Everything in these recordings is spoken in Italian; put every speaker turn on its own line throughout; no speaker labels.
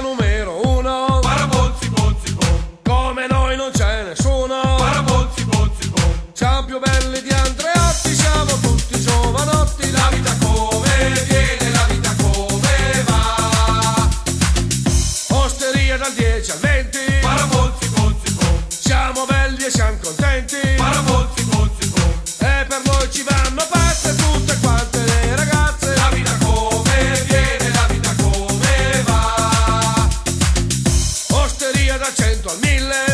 numero uno. Parabozzi, bozzi, bom. Come noi non c'è
nessuno. Parabozzi,
bozzi, bom. Siamo più belli di Andreotti, siamo tutti giovanotti.
La vita come viene, la vita come va.
Osteria dal 10 al 20.
Parabozzi, bozzi, bom. Siamo
belli e siamo contenti. Parabozzi, feeling.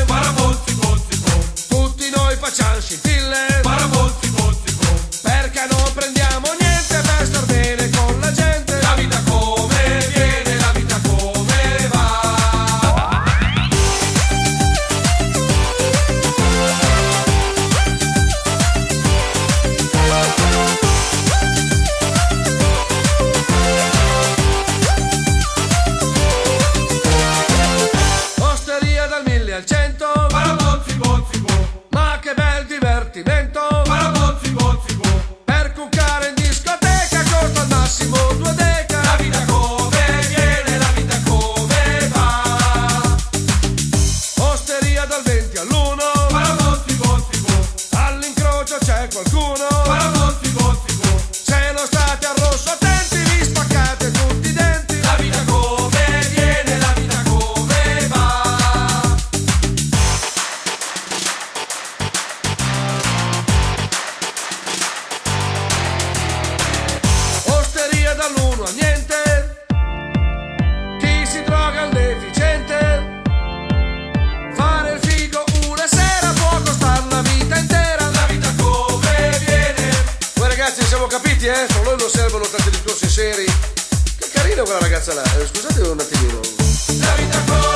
dietro, loro non servono tanti discorsi seri. Che carina quella ragazza là, eh, scusate un attimino.
La vita corre.